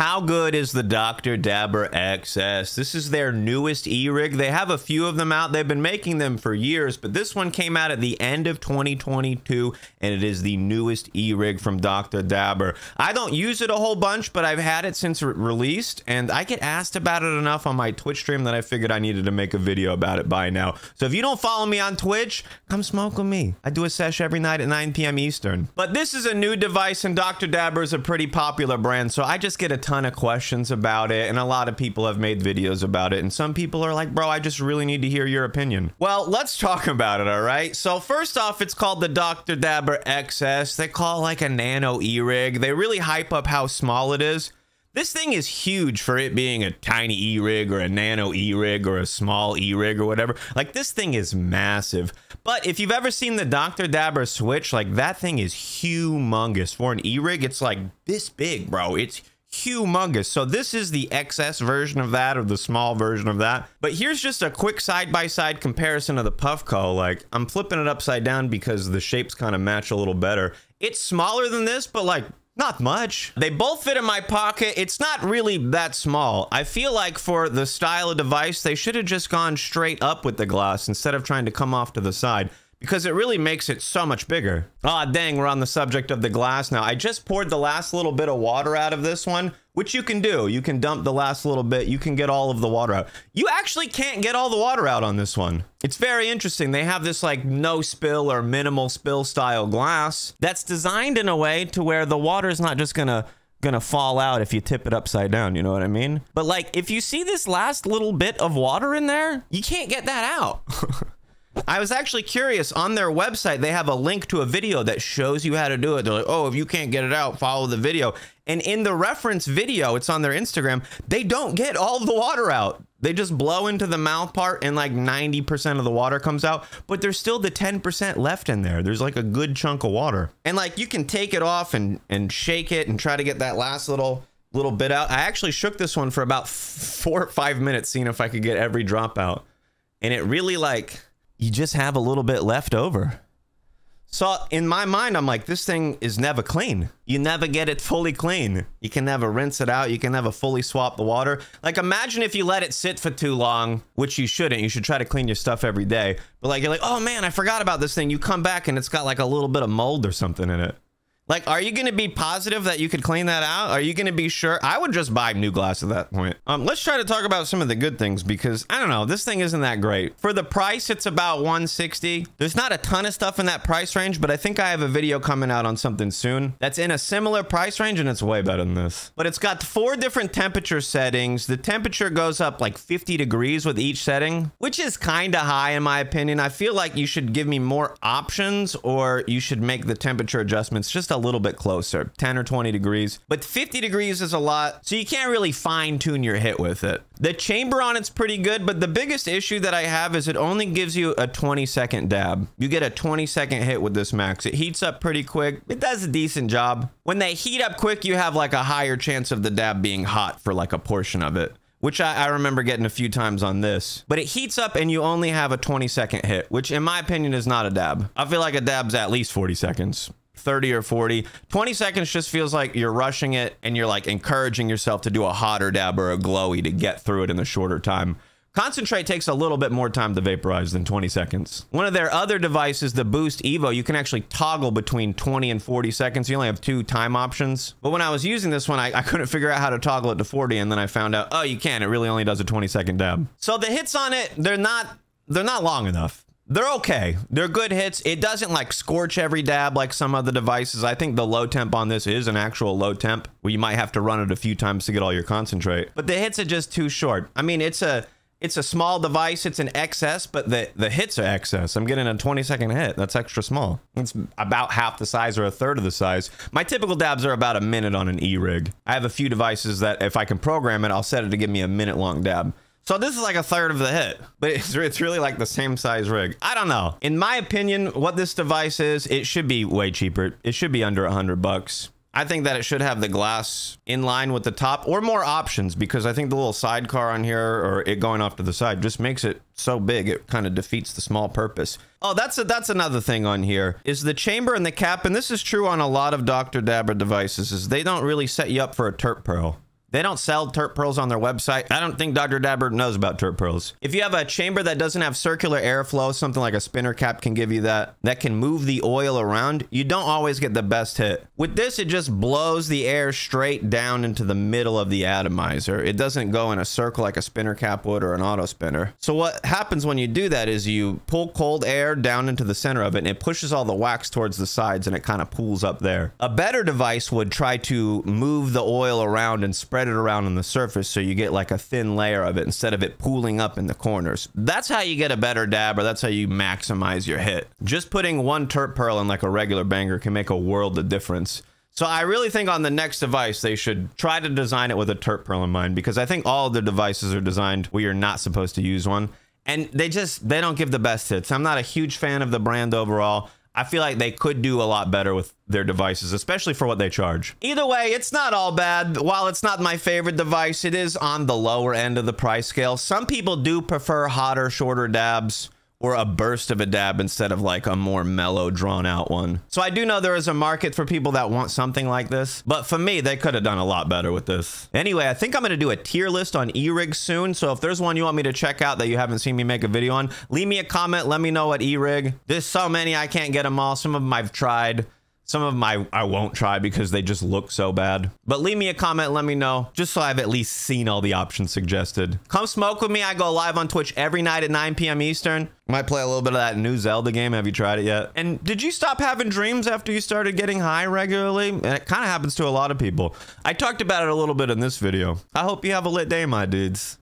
How good is the Dr. Dabber XS? This is their newest e-rig. They have a few of them out. They've been making them for years, but this one came out at the end of 2022, and it is the newest e-rig from Dr. Dabber. I don't use it a whole bunch, but I've had it since it released, and I get asked about it enough on my Twitch stream that I figured I needed to make a video about it by now. So if you don't follow me on Twitch, come smoke with me. I do a sesh every night at 9 p.m. Eastern. But this is a new device, and Dr. Dabber is a pretty popular brand, so I just get a ton of questions about it, and a lot of people have made videos about it, and some people are like, bro, I just really need to hear your opinion. Well, let's talk about it, all right? So first off, it's called the Dr. Dabber XS. They call it like a nano e-rig. They really hype up how small it is. This thing is huge for it being a tiny e-rig or a nano e-rig or a small e-rig or whatever. Like this thing is massive. But if you've ever seen the Dr. Dabber Switch, like that thing is humongous. For an e-rig, it's like this big, bro. It's humongous. So this is the XS version of that or the small version of that. But here's just a quick side-by-side -side comparison of the Puffco. Like I'm flipping it upside down because the shapes kind of match a little better. It's smaller than this, but like not much. They both fit in my pocket. It's not really that small. I feel like for the style of device, they should have just gone straight up with the glass instead of trying to come off to the side because it really makes it so much bigger. Ah, oh, dang, we're on the subject of the glass now. I just poured the last little bit of water out of this one, which you can do. You can dump the last little bit. You can get all of the water out. You actually can't get all the water out on this one. It's very interesting. They have this like no spill or minimal spill style glass that's designed in a way to where the water is not just gonna gonna fall out if you tip it upside down you know what i mean but like if you see this last little bit of water in there you can't get that out I was actually curious on their website. They have a link to a video that shows you how to do it. They're like, oh, if you can't get it out, follow the video. And in the reference video, it's on their Instagram, they don't get all the water out. They just blow into the mouth part and like 90% of the water comes out, but there's still the 10% left in there. There's like a good chunk of water. And like you can take it off and, and shake it and try to get that last little little bit out. I actually shook this one for about four or five minutes, seeing if I could get every drop out. And it really like you just have a little bit left over. So in my mind, I'm like, this thing is never clean. You never get it fully clean. You can never rinse it out. You can never fully swap the water. Like imagine if you let it sit for too long, which you shouldn't. You should try to clean your stuff every day. But like, you're like, oh man, I forgot about this thing. You come back and it's got like a little bit of mold or something in it. Like, are you going to be positive that you could clean that out? Are you going to be sure? I would just buy new glass at that point. Um, let's try to talk about some of the good things because I don't know, this thing isn't that great. For the price, it's about 160. There's not a ton of stuff in that price range, but I think I have a video coming out on something soon that's in a similar price range and it's way better than this. But it's got four different temperature settings. The temperature goes up like 50 degrees with each setting, which is kind of high in my opinion. I feel like you should give me more options or you should make the temperature adjustments just a little bit closer, 10 or 20 degrees. But 50 degrees is a lot, so you can't really fine tune your hit with it. The chamber on it's pretty good, but the biggest issue that I have is it only gives you a 20 second dab. You get a 20 second hit with this max. It heats up pretty quick. It does a decent job. When they heat up quick, you have like a higher chance of the dab being hot for like a portion of it which I, I, remember getting a few times on this. But it heats up and you only have a 20 second hit, which in my opinion is not a dab. I feel like a dab's at least 40 seconds. 30 or 40. 20 seconds just feels like you're rushing it and you're like encouraging yourself to do a hotter dab or a glowy to get through it in a shorter time. Concentrate takes a little bit more time to vaporize than 20 seconds. One of their other devices, the Boost Evo, you can actually toggle between 20 and 40 seconds. You only have two time options. But when I was using this one, I, I couldn't figure out how to toggle it to 40, and then I found out, oh, you can. It really only does a 20 second dab. So the hits on it, they're not they're not long enough they're okay. They're good hits. It doesn't like scorch every dab like some other devices. I think the low temp on this is an actual low temp where you might have to run it a few times to get all your concentrate. But the hits are just too short. I mean, it's a it's a small device. It's an XS, but the the hits are XS. I'm getting a 20 second hit. That's extra small. It's about half the size or a third of the size. My typical dabs are about a minute on an E-rig. I have a few devices that if I can program it, I'll set it to give me a minute long dab. So this is like a third of the hit, but it's, it's really like the same size rig. I don't know. In my opinion, what this device is, it should be way cheaper. It should be under a hundred bucks. I think that it should have the glass in line with the top or more options because I think the little sidecar on here or it going off to the side just makes it so big it kind of defeats the small purpose. Oh, that's a, that's another thing on here is the chamber and the cap and this is true on a lot of Dr. Dabber devices is they don't really set you up for a terp pearl. They don't sell Terp Pearls on their website. I don't think Dr. Dabber knows about Terp Pearls. If you have a chamber that doesn't have circular airflow, something like a spinner cap can give you that, that can move the oil around, you don't always get the best hit. With this, it just blows the air straight down into the middle of the atomizer. It doesn't go in a circle like a spinner cap would or an auto spinner. So what happens when you do that is you pull cold air down into the center of it and it pushes all the wax towards the sides and it kind of pools up there. A better device would try to move the oil around and spread it around on the surface so you get like a thin layer of it instead of it pooling up in the corners. That's how you get a better dab or that's how you maximize your hit. Just putting one Terp Pearl in like a regular banger can make a world of difference. So I really think on the next device, they should try to design it with a Terp Pearl in mind because I think all the devices are designed where you're not supposed to use one. And they just, they don't give the best hits. I'm not a huge fan of the brand overall. I feel like they could do a lot better with their devices, especially for what they charge. Either way, it's not all bad. While it's not my favorite device, it is on the lower end of the price scale. Some people do prefer hotter, shorter dabs or a burst of a dab instead of like a more mellow drawn out one. So I do know there is a market for people that want something like this, but for me, they could have done a lot better with this. Anyway, I think I'm gonna do a tier list on E-Rig soon. So if there's one you want me to check out that you haven't seen me make a video on, leave me a comment. Let me know what E-Rig. There's so many, I can't get them all. Some of them I've tried. Some of them I, I won't try because they just look so bad. But leave me a comment, let me know, just so I've at least seen all the options suggested. Come smoke with me. I go live on Twitch every night at 9 p.m. Eastern. Might play a little bit of that new Zelda game. Have you tried it yet? And did you stop having dreams after you started getting high regularly? And it kind of happens to a lot of people. I talked about it a little bit in this video. I hope you have a lit day, my dudes.